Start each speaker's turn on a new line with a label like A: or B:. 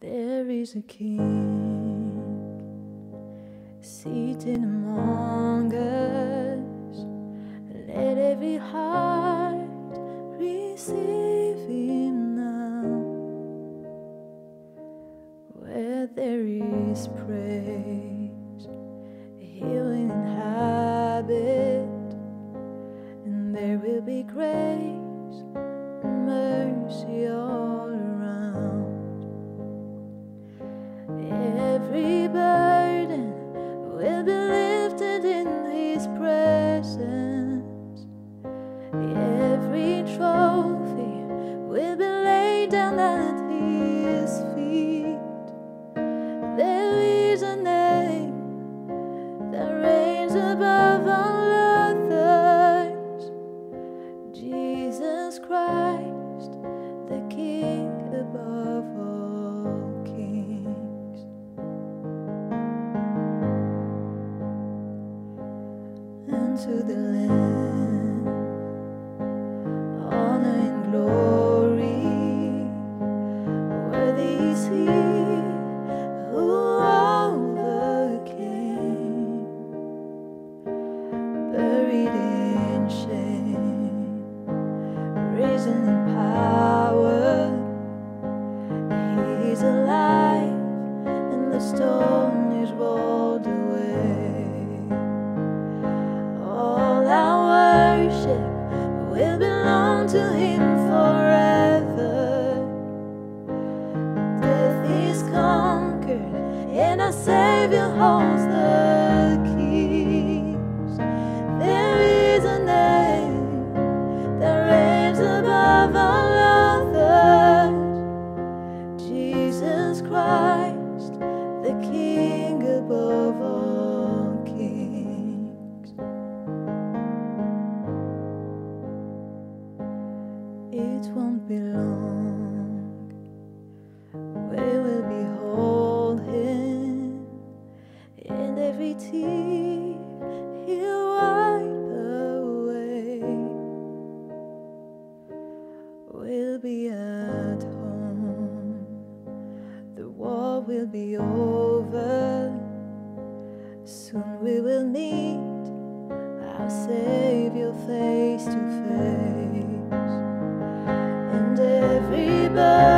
A: There is a king seated among us. Let every heart receive him now. Where there is praise, he'll down at His feet. There is a name that reigns above all others Jesus Christ, the King above all kings. And to the Lamb, holds the keys. There is a name that reigns above all others. Jesus Christ, the King above all kings. It won't be long. He'll wipe away. We'll be at home. The war will be over. Soon we will meet our Savior face to face. And every burden